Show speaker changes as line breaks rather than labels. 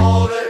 more